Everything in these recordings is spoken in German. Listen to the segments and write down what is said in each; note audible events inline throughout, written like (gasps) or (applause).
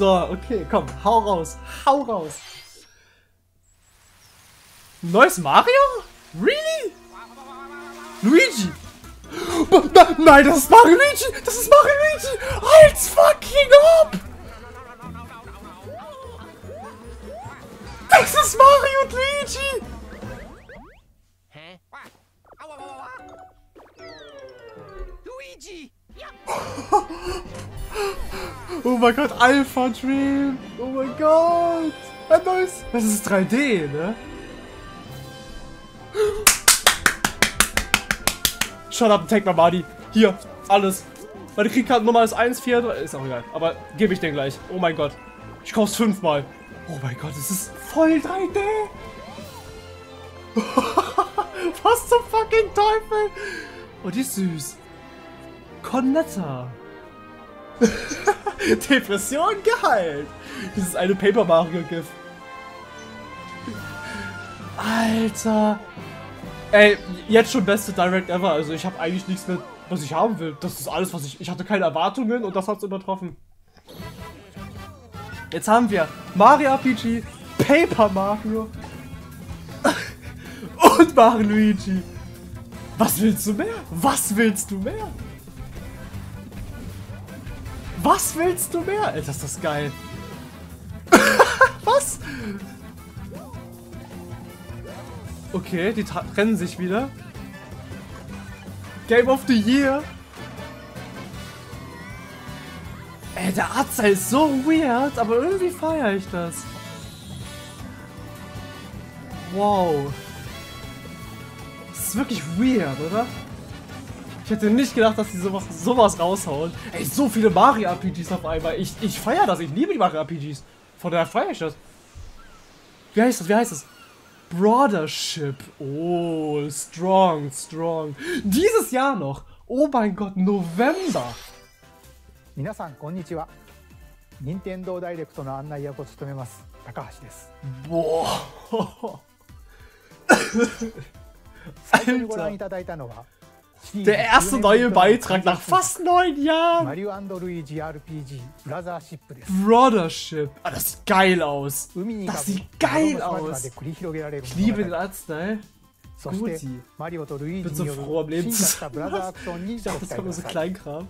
So, okay, komm, hau raus. Hau raus. Neues Mario? Really? Luigi! Nein, das ist Mario Luigi! Das ist Mario Luigi! Halt's fucking up! Das ist Mario und Luigi! Luigi! (laughs) Oh mein Gott, Alpha Dream! Oh mein Gott! Ein neues. Das ist 3D, ne? Shut up, take my body. Hier, alles. Meine Kriegkartennummer ist 143. Ist auch egal. Aber gebe ich den gleich. Oh mein Gott. Ich kauf's fünfmal. Oh mein Gott, es ist voll 3D. (laughs) Was zum fucking Teufel? Oh, die ist süß. Cornetta. (laughs) Depression geheilt. Ist eine Paper Mario GIF. Alter. Ey, jetzt schon beste Direct ever. Also ich habe eigentlich nichts mehr, was ich haben will. Das ist alles, was ich... Ich hatte keine Erwartungen und das hat's übertroffen. Jetzt haben wir Mario RPG, Paper Mario (laughs) und Mario Luigi. Was willst du mehr? Was willst du mehr? Was willst du mehr? Alter, ist das geil. (laughs) Was? Okay, die trennen sich wieder. Game of the Year. Ey, der Artstyle ist so weird, aber irgendwie feiere ich das. Wow. Das ist wirklich weird, oder? Ich hätte nicht gedacht, dass die sowas, sowas raushauen. Ey, so viele Mario-RPGs auf einmal. Ich, ich feiere das. Ich liebe die Mario-RPGs. Von daher feiere ich das. Wie heißt das? Wie heißt das? Brothership. Oh, strong, strong. Dieses Jahr noch. Oh mein Gott, November. 皆さんこんにちは任天堂ダイレクトの案内役を務めます高橋です Boah. 最初にご覧いただいたのは (laughs) (laughs) Der erste neue Beitrag nach fast neun Jahren. Mario Luigi RPG Brothership. Brothership. Ah, das sieht geil aus. Das sieht geil aus. Ich liebe den Artstyle. Ne? Guti. Ich bin so froh am Leben zu sein. Ich dachte, das kommt nur so Kleinkram.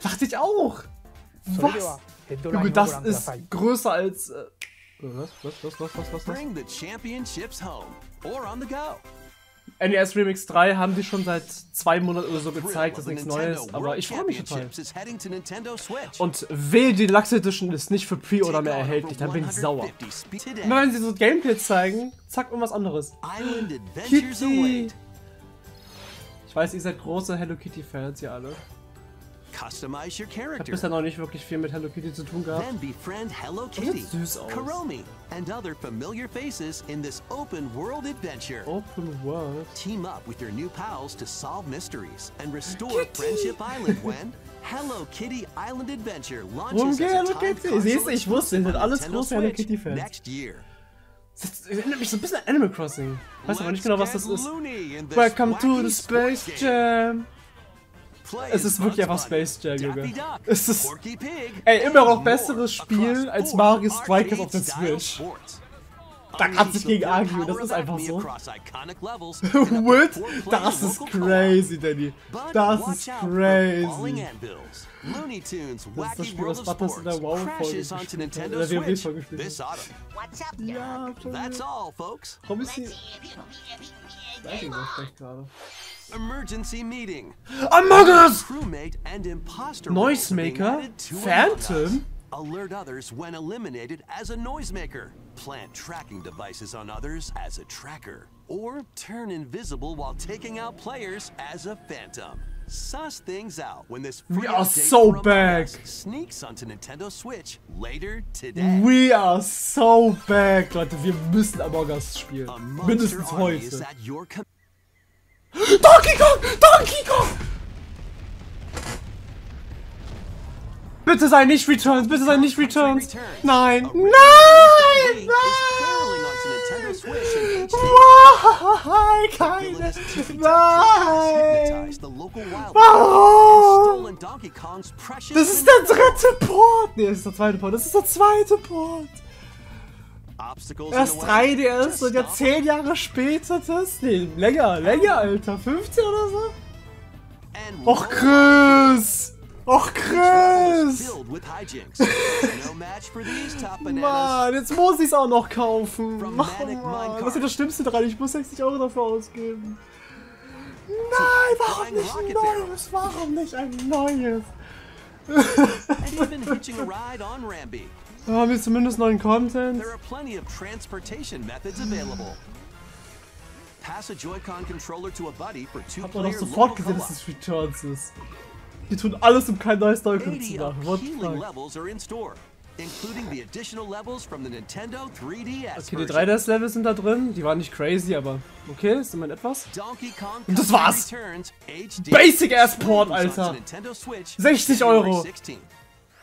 Dachte ich auch. Was? Junge, das ist größer als... Äh, was, was, was, was, was, was, was? Bring the championships home. Or on the go. NES Remix 3 haben die schon seit zwei Monaten oder so gezeigt, das ist nichts Neues, aber ich freue mich total. Und wehe, die Deluxe Edition ist nicht für Pre-Order mehr erhältlich, dann bin ich sauer. 150 speed today. Immer wenn sie so Gameplay zeigen, zack, irgendwas anderes. Kitty! Ich weiß, ihr seid große Hello Kitty-Fans, ihr alle. Customize your character. bisher noch nicht wirklich viel mit Hello Kitty zu tun gehabt. Then befriend Hello Kitty. Karomi, and other familiar faces in this open world adventure. Open World. Team up with your new pals to solve mysteries and restore Kitty. Friendship Island when Hello Kitty Island Adventure launches as Hello Kitty? Siehst du, ich wusste, on alles große Hello Switch Kitty-Fans. Next year. Das erinnert mich so ein bisschen an Animal Crossing. Weiß aber nicht genau, was das ist. Welcome to the Space. Jam. Es ist wirklich einfach Space Jam, Junge. Es ist- Ey, immer noch besseres Spiel als Mario Strikers auf der Switch. Da kannst du gegen argue, (laughs) das ist einfach so. What? Das ist crazy, Danny. Das ist crazy. anvils. Looney Tunes Das ist das Spiel, was of Butters in der Sports WoW-Folge crashes onto gespielt hat. Nintendo In der Switch WoW-Folge gespielt this hat. Ja, That's all, folks. Warum ist die... Ich weiß nicht, was ich gerade... Emergency meeting. Among Us! Crewmate and imposter Noisemaker? roles are being added to Phantom? Alert others when eliminated as a noisemaker. Plant tracking devices on others as a tracker. Or turn invisible while taking out players as a phantom. Suss things out when this We free are update so back. Sneaks onto Nintendo Switch later today. We are so back, Leute. Wir müssen Among Us spielen. Mindestens heute. Donkey Kong! Donkey Kong! Bitte sei nicht Returns, bitte sei nicht Returns. Nein, nein, nein! Nein, keine. Nein. Warum? Das ist der dritte Port. Nee, das ist der zweite Port. Das ist der zweite Port. Erst the way. 3DS Just und jetzt stop 10 Jahre später das. Nee, länger, länger, Alter. 15 oder so? Och, Chris. Och, Chris. (laughs) Mann, jetzt muss ich es auch noch kaufen. Manic Mann, das ist das Schlimmste dran. Ich muss 60 Euro dafür ausgeben. Nein, warum nicht ein neues? Warum nicht ein neues? And even hitching a ride on Rambi. Da haben wir zumindest neuen Content. There are plenty of transportation methods available. Pass a Joy-Con controller to a buddy for Hab man doch sofort gesehen, dass es Returns ist. Die tun alles, um kein neues Dolphin zu 80 machen. What the fuck? levels including the additional levels from the Nintendo 3DS Okay, die version. 3DS-Level sind da drin. Die waren nicht crazy, aber okay, ist immerhin etwas. Donkey Und das war's. Basic Ass Port, Alter. Nintendo Switch 60 January Euro.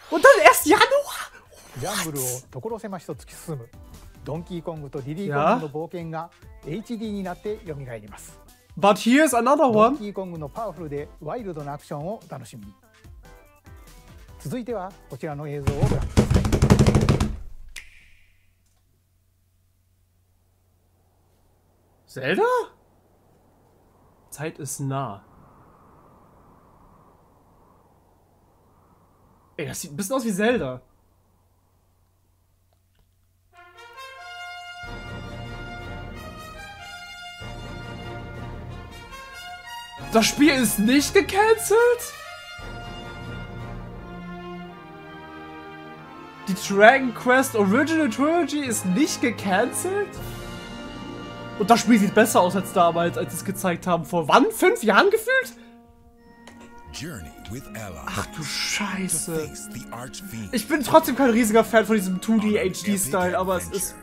16. Und dann erst Januar! ジャングルを所狭しと突き進むドンキーコングとリリー・やコングの冒険が HD になって蘇ります But here's another ドン one. キーコングのパワフルでワイルドなアクションをお楽しみに続いてはこちらの映像をご覧ください Zelda? Zeit ist nah. Ey, das sieht ein bisschen aus wie Zelda. Das Spiel ist nicht gecancelt? Die Dragon Quest Original Trilogy ist nicht gecancelt? Und das Spiel sieht besser aus als damals, als sie es gezeigt haben. Vor wann? Fünf Jahren gefühlt? Journey. Ach du Scheiße. Ich bin trotzdem kein riesiger Fan von diesem 2D HD-Style, aber es ist,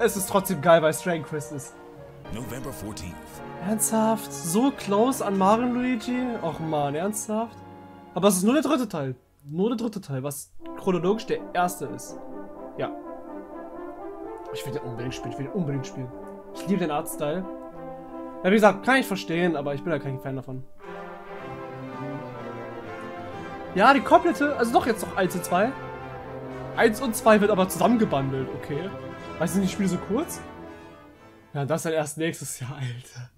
es ist trotzdem geil, weil Dragon Quest ist. November 14th. Ernsthaft? So close an Mario Luigi? Och man, ernsthaft? Aber es ist nur der dritte Teil. Nur der dritte Teil, was chronologisch der erste ist. Ja. Ich will den unbedingt spielen, ich will den unbedingt spielen. Ich liebe den Artstyle. Ja, wie gesagt, kann ich verstehen, aber ich bin da kein Fan davon. Ja, die komplette, also doch jetzt noch 1 und 2. 1 und 2 wird aber zusammengebundelt, okay. Weißt du, die Spiele so kurz? Ja, das ist halt erst nächstes Jahr, Alter.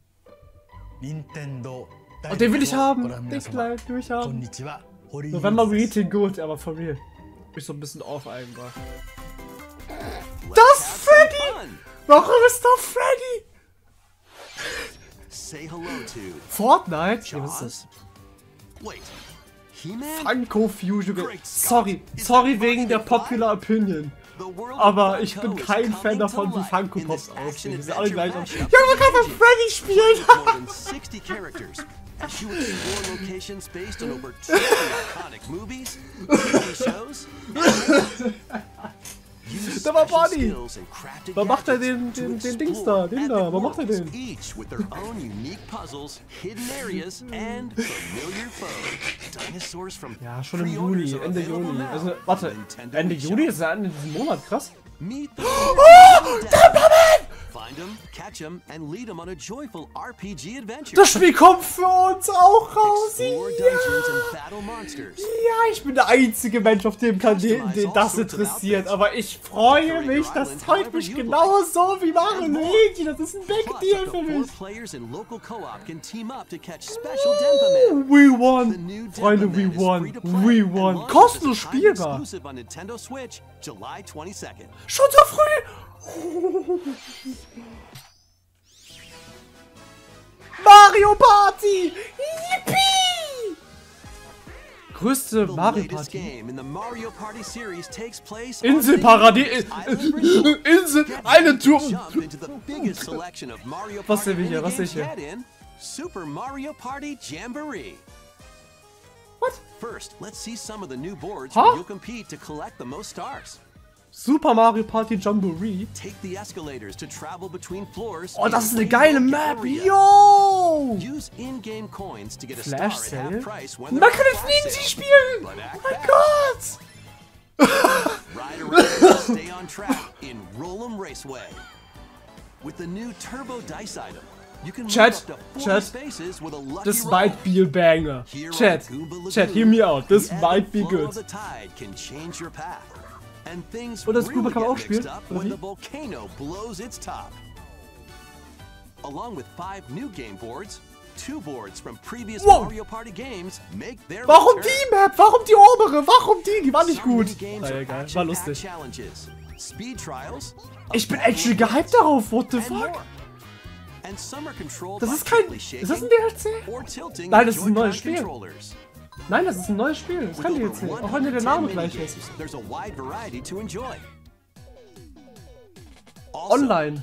Nintendo. Oh, den will ich haben. Den gleich haben. November Meeting gut, aber von mir. Mich so ein bisschen aufeinbar. Das Freddy! Warum ist da Freddy? Fortnite? Ja, was ist das? Funko Fusion. Sorry, sorry wegen der Popular Opinion. Aber of ich bin kein Fan davon, wie Funko Pops aussehen. Die sind alle gleich aus. Ja, man kann mit Freddy spielen! with more than 60 characters. As you explore locations based on over 20 iconic movies, TV shows, Use Special Bonnie. Warum macht er den- den- den Dings da, den da? Warum macht er den? Ja, schon im Juni, Ende Juni. Also, warte, Ende. Juni ist ja Ende diesem Monat, krass. (gasps) Oh, Temperman! Find them, catch them, and lead them on a joyful RPG adventure. Das Spiel kommt für uns auch raus! Ja! Ja, ich bin der einzige Mensch auf dem Planeten, den das interessiert. Aber ich freue mich, das freut mich genauso wie Mario Luigi. Das ist ein Big Deal für mich. We won! Freunde, we won! We won! Kostenlos spielbar! exclusive on Nintendo Switch, July 22nd. Schon so früh! Mario Party! Yippie! Größte Mario Party. game in the Mario Party series takes place Inselparadies. Insel. Get Eine ready to Tour. Was sehen wir hier? Was sehe ich hier? Super Mario Party Jamboree. What? First, let's see some of the new boards Huh? where you'll compete to collect the most stars. Super Mario Party Jamboree. Oh, das ist eine geile Map. Yo! Flash Sale. man kann jetzt sale. spielen. Oh mein. Gott. (laughs) Chat, up to 40 Chat. This might be a banger. Chat, Chat, hear me out. This might be good. Und das really Scuba kann man get auch spielen, mixed up oder when wie? the volcano blows its top. Along with five new game boards, two boards from previous Wow. Mario Party games make their Warum return. die Map? Warum die obere? Warum die? Die war nicht gut. Na egal, war lustig. Challenges, speed trials, a Ich bin actually gehypt darauf. What the and fuck? Das ist kein. Ist das ein DLC? Nein, das ist ein neues Spiel. Nein, das ist ein neues Spiel. Das With kein over DLC. Auch wenn der 110 Name gleich ist. To. Also, Online.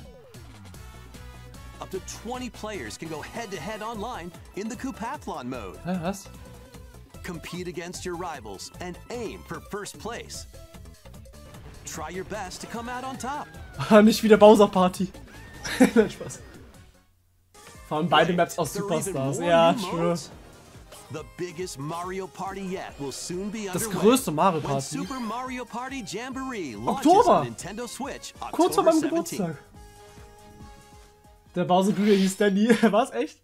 Up to 20 players can go head-to-head online in the Coupathlon mode. Hä, was? Compete against your rivals and aim for first place. Try your best to come out on top. Ah, Nicht wieder Bowser Party. (laughs) Nein, Spaß. Fahren beide Maps aus Superstars. Ja, new true. The biggest Mario Party yet will soon be das größte Mario Party. Super Mario Party Jamboree Oktober. Nintendo Switch, Oktober Kurz vor meinem Geburtstag. Der Bowser-Bruder hieß Danny. (laughs) Was echt?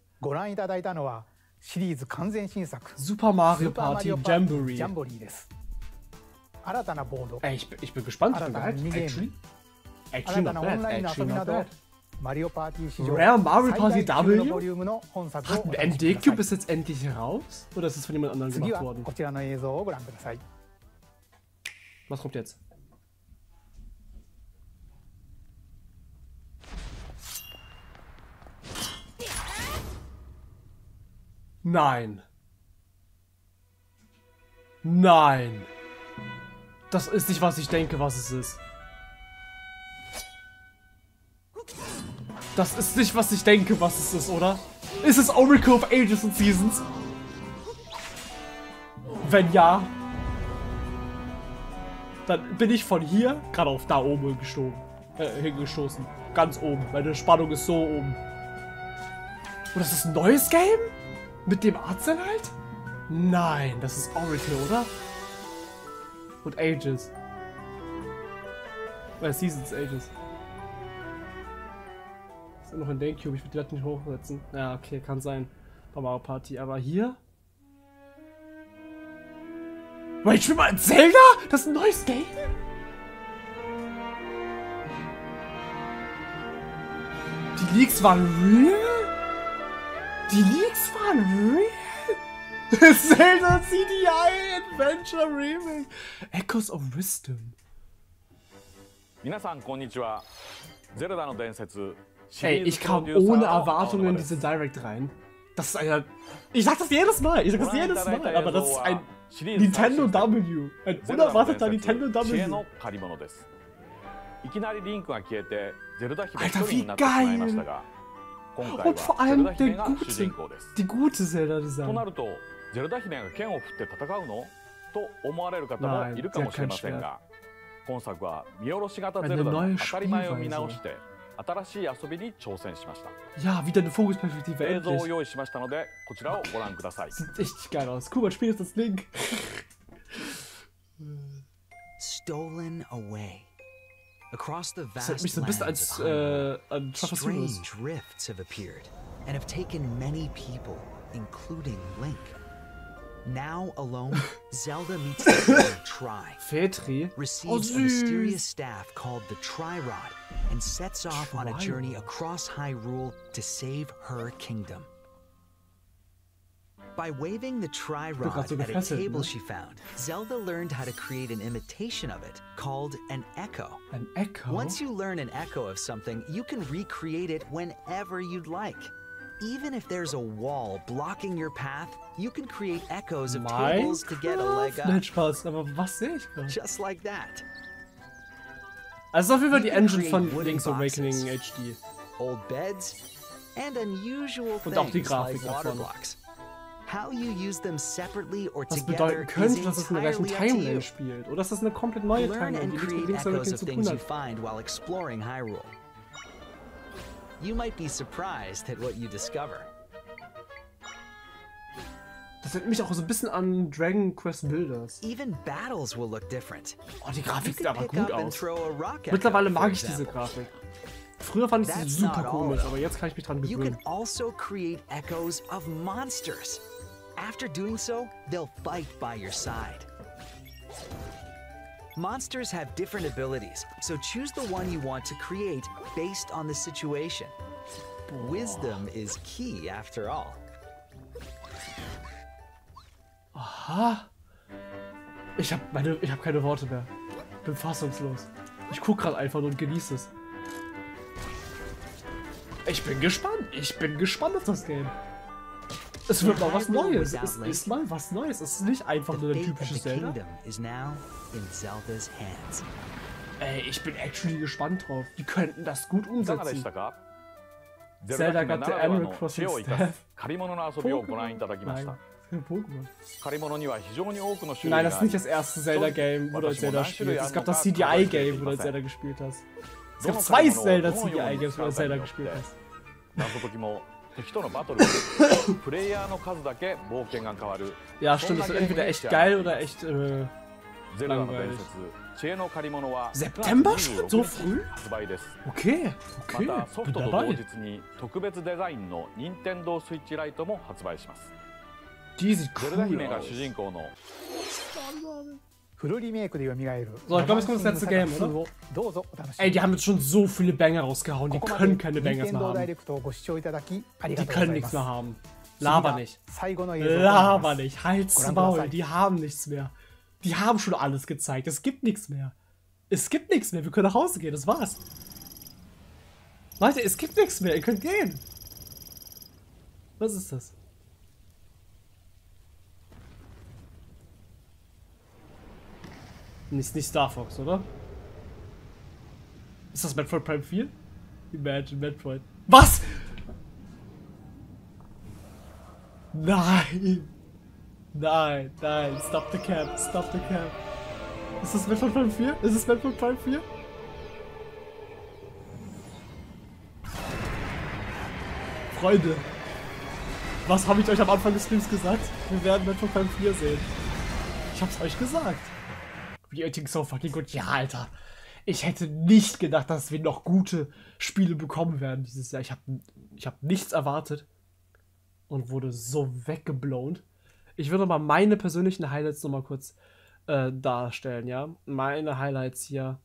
Super Mario Party Jamboree. Ey, ich, ich bin gespannt. Ich bin gehypt. Actually, actually not bad. Actually not bad. Mario マリオパーティー史上 Rare Mario Party W? Hat ein ND-Cube bis jetzt endlich raus? Oder ist es von jemand anderem gemacht worden? Was kommt jetzt? Nein. Nein. Das ist nicht, was ich denke, was es ist. Das ist nicht, was ich denke, was es ist, oder? Ist es Oracle of Ages and Seasons? Wenn ja, dann bin ich von hier gerade auf da oben gestoßen. Äh, hingestoßen. Ganz oben. Meine Spannung ist so oben. Und das ist ein neues Game? Mit dem Arzenhalt? Nein, das ist Oracle, oder? Und Ages. Äh, Seasons Ages. Ist noch ein Gamecube, ich würde die Latte nicht hochsetzen. Ja, okay, kann sein. Bei Mario Party. Aber hier? Wait, ich spiel mal in Zelda? Das ist ein neues Game? Die Leaks waren real? Die Leaks waren real? (laughs) Zelda CDI Adventure Remake. Echoes of Wisdom. 皆さんこんにちはゼルダの伝説シ Ey, ich kam ohne Erwartungen in diese Direct rein. Das ist einer. Ich sag das jedes Mal, ich sag das jedes Mal, aber das ist ein Nintendo W. Ein unerwarteter Nintendo W. Alter, wie geil! Und vor allem der gute, die gute Zelda-Design. Nein, と思われる方もいるかもしれませんが今作は見下ろし型ゼルダの当たり前を見直して ja, wieder eine Vogelsperspektive, endlich. Sieht echt geil aus. Guck mal, Spiel ist das Link. Stolen away. Across the vast so ein bisschen als, äh, Strange rifts have appeared and have taken many people, including Link. Now alone, (laughs) Zelda meets the Tri. Fetri. Receives oh, a mysterious staff called the Tri-Rod and sets off on a journey across Hyrule to save her kingdom. By waving the tri rod at a table she found, Zelda learned how to create an imitation of it called an echo. Ein Echo. Once you learn an echo of something, you can recreate it whenever you'd like. Even if there's a wall blocking your path, you can create echoes of tables to get a leg up. Spaß. Aber was sehe ich? Just like that. Also auf jeden Fall die Engine von Link's Awakening. HD. Und auch die Grafik davon. Was bedeuten könnte, dass es in der gleichen Timeline spielt. Oder dass das eine komplett neue Timeline, die nichts mit Link's Awakening zu tun hat. You might be surprised at what you discover. Das erinnert mich auch so ein bisschen an Dragon Quest Builders. Oh, die Grafik sieht aber gut aus. Mittlerweile mag ich diese. Grafik. Früher fand ich sie super komisch, aber jetzt kann ich mich dran gewöhnen. Also. After doing so, they'll fight by your side. Monsters have different abilities, so choose the one you want to create based on the situation. Wisdom is key after all. Aha. Ich hab meine, ich hab keine Worte mehr. Bin fassungslos. Ich guck gerade einfach nur und genieße es. Ich bin gespannt. Ich bin gespannt auf das Game. Es wird mal was Neues. Es ist mal was Neues. Es ist nicht einfach nur ein typisches Zelda. Ey, ich bin actually gespannt drauf. Die könnten das gut umsetzen. Zelda got the Emerald Crossing Staff. 借 り物の遊びをご覧いただきました。Pokémon. 借り物には非常に多くの種類 Nein, が das あ ist り nicht das erste Zelda-Game, wo du als Zelda spielst. Es gab das CDI-Game, wo du als Zelda gespielt hast. Es gab zwei Zelda-CDI-Games, wo du als Zelda gespielt hast. (coughs) 謎解きも敵(coughs) とのバトルもプレイヤーの数だけ冒険が変わる (coughs) Ja, stimmt, das wird entweder echt geil oder echt äh, ゼルダの伝説知恵の借り物は September schon? So früh? 発売です Okay, ま okay. たソフ Bin トと同 dabei. 日に特別デザインの任天堂スイッチライトも発売します die sieht cool aus. So, ich glaube, es kommt das letzte Game, oder? Ey, die haben jetzt schon so viele Banger rausgehauen. Die können keine Bangers mehr haben. Die können nichts mehr haben. Laber nicht. Laber nicht. Halt's Maul. Die haben nichts mehr. Die haben schon alles gezeigt. Es gibt nichts mehr. Es gibt nichts mehr. Wir können nach Hause gehen. Das war's. Leute, es gibt nichts mehr. Ihr könnt gehen. Was ist das? Nicht, nicht Star Fox, oder? Ist das Metroid Prime 4? Imagine Metroid. Was? Nein! Nein, nein, stop the cap, stop the cap. Ist das Metroid Prime 4? Ist es Metroid Prime 4? Freunde, was habe ich euch am Anfang des Streams gesagt? Wir werden Metroid Prime 4 sehen. Ich hab's euch gesagt. Wie think so fucking good. Ja, Alter. Ich hätte nicht gedacht, dass wir noch gute Spiele bekommen werden dieses Jahr. Ich habe ich hab nichts erwartet und wurde so weggeblown. Ich würde mal meine persönlichen Highlights noch mal kurz äh, darstellen, ja. Meine Highlights hier